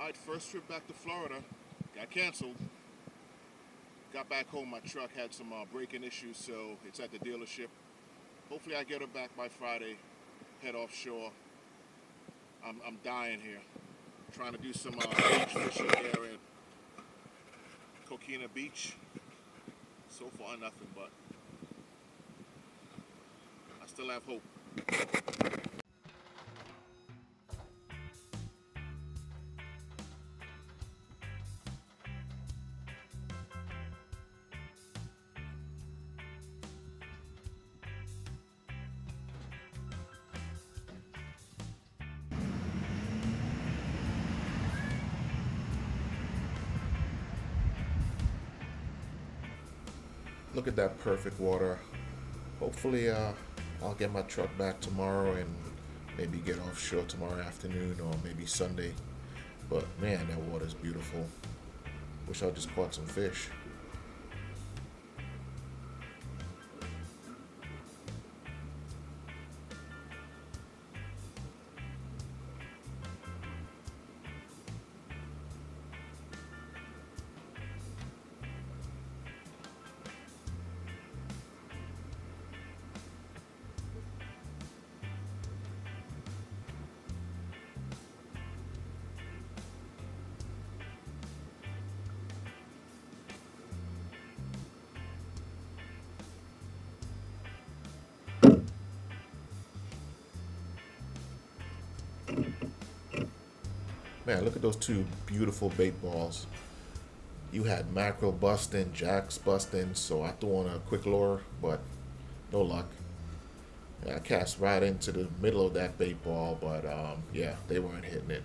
All right, first trip back to Florida got canceled. Got back home, my truck had some uh, braking issues, so it's at the dealership. Hopefully, I get it back by Friday. Head offshore. I'm, I'm dying here. trying to do some uh, beach fishing here in Coquina Beach. So far, nothing, but I still have hope. Look at that perfect water. Hopefully, uh, I'll get my truck back tomorrow and maybe get offshore tomorrow afternoon or maybe Sunday. But man, that water's beautiful. Wish I just caught some fish. Man, look at those two beautiful bait balls. You had mackerel busting, jacks busting, so I threw on a quick lure, but no luck. Yeah, I cast right into the middle of that bait ball, but um, yeah, they weren't hitting it.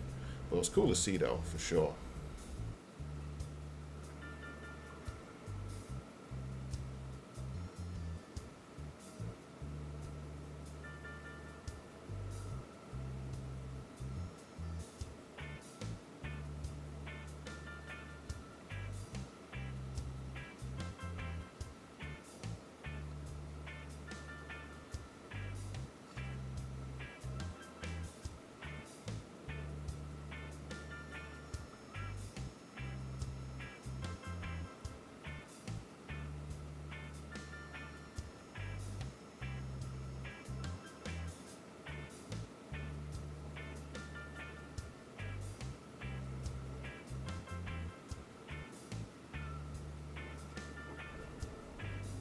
But it was cool to see though, for sure.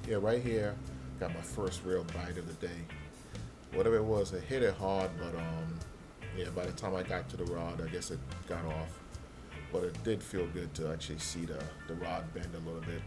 Yeah, right here, got my first real bite of the day. Whatever it was, it hit it hard, but um, yeah, by the time I got to the rod, I guess it got off. But it did feel good to actually see the, the rod bend a little bit.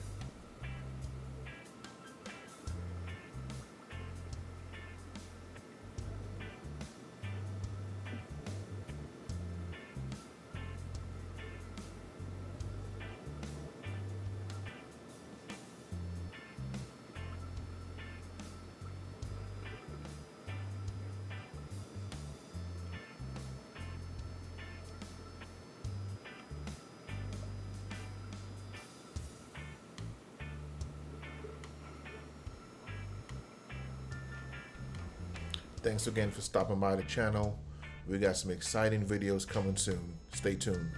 Thanks again for stopping by the channel. We got some exciting videos coming soon. Stay tuned.